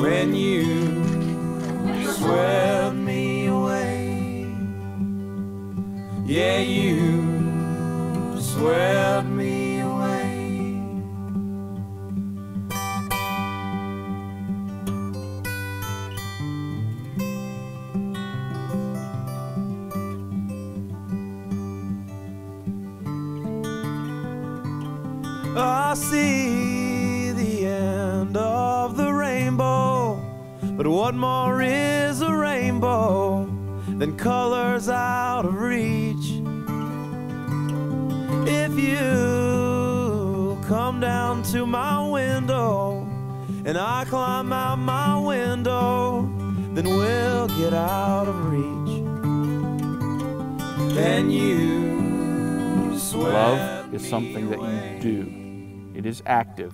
When you swept me away, yeah, you swept me away. I see what more is a rainbow than colors out of reach? If you come down to my window and I climb out my window, then we'll get out of reach. And you. Love is something that you do. It is active.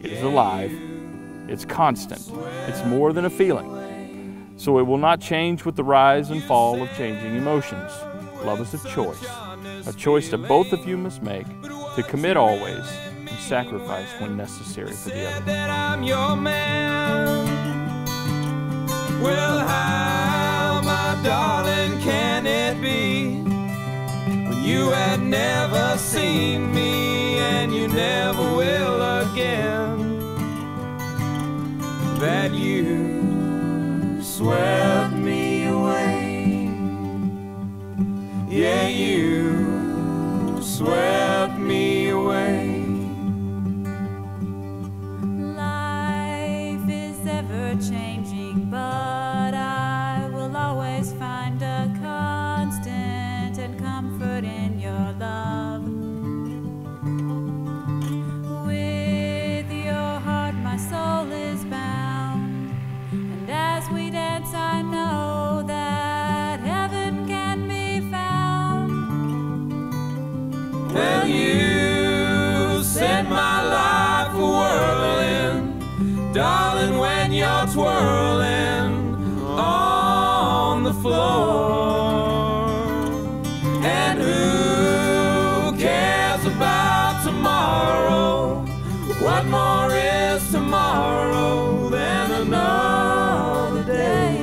It is alive. It's constant. It's more than a feeling. So it will not change with the rise and fall of changing emotions. Love is a choice. A choice that both of you must make to commit always and sacrifice when necessary for the other. that I'm your man. Well, how, my darling, can it be when you had never seen me and you never swept me away. Yeah, you swept darling, when you're twirling on the floor. And who cares about tomorrow? What more is tomorrow than another day?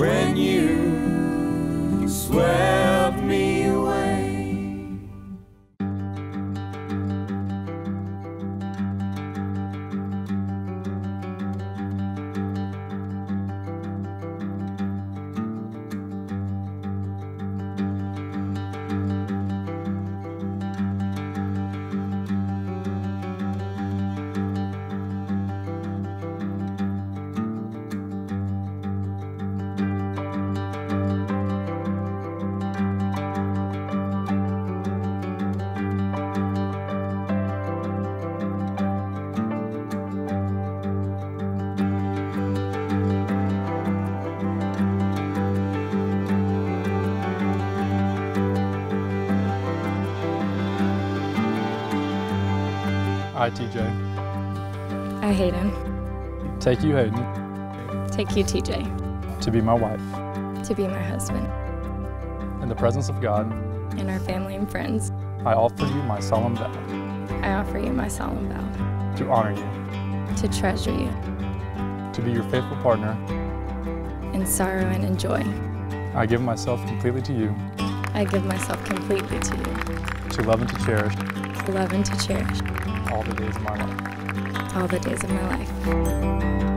When you swept I, TJ, I, Hayden, take you, Hayden, take you, TJ, to be my wife. to be my husband. In the presence of God, And our family and friends, I offer you my solemn vow. I offer you my solemn vow. To honor you, to treasure you. To be your faithful partner. in sorrow and in joy. I give myself completely to you, I give myself completely to you, to love and to cherish. To love and to cherish all the days of my life. all the days of my life.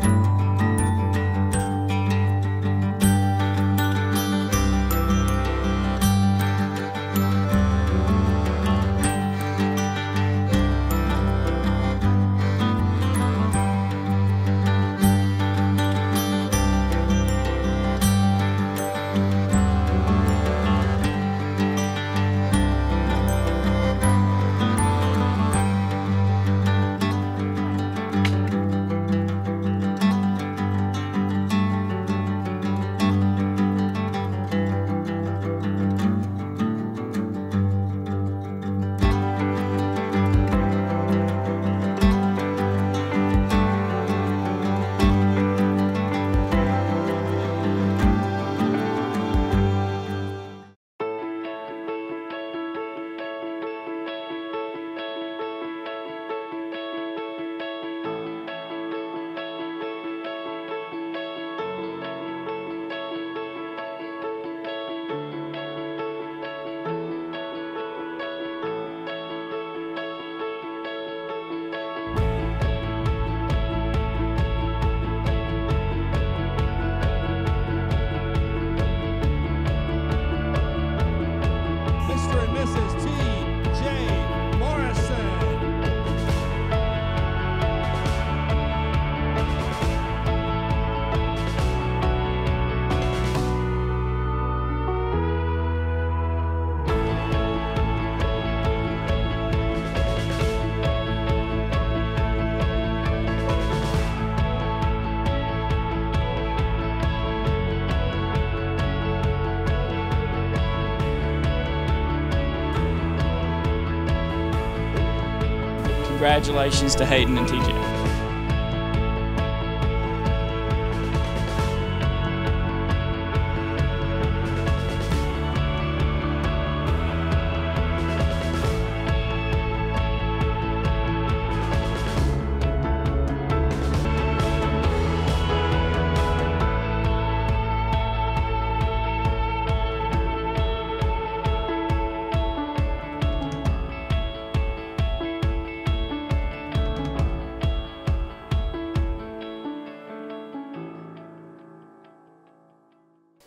Congratulations to Hayden and TJ.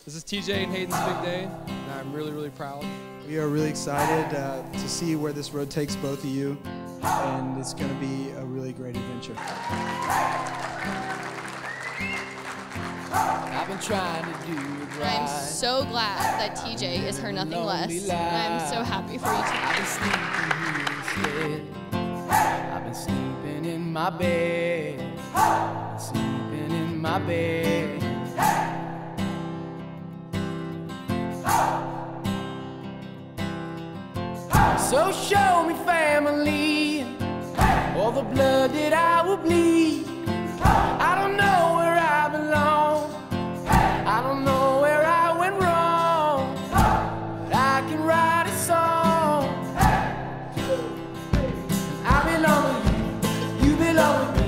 This is TJ and Hayden's big day, and I'm really, really proud. We are really excited uh, to see where this road takes both of you, and it's going to be a really great adventure. I've been trying to do it right. I'm so glad that TJ is her nothing less. I'm so happy for you I've been sleeping here instead. I've been sleeping in my bed. Sleeping in my bed. So show me family, all the blood that I will bleed. I don't know where I belong. I don't know where I went wrong. But I can write a song. I belong with you, you belong with me,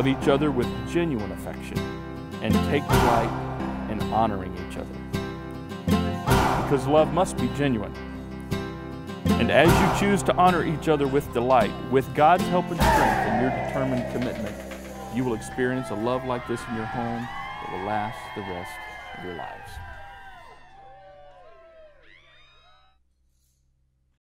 Love each other with genuine affection and take delight in honoring each other. Because love must be genuine. And as you choose to honor each other with delight, with God's help and strength and your determined commitment, you will experience a love like this in your home that will last the rest of your lives.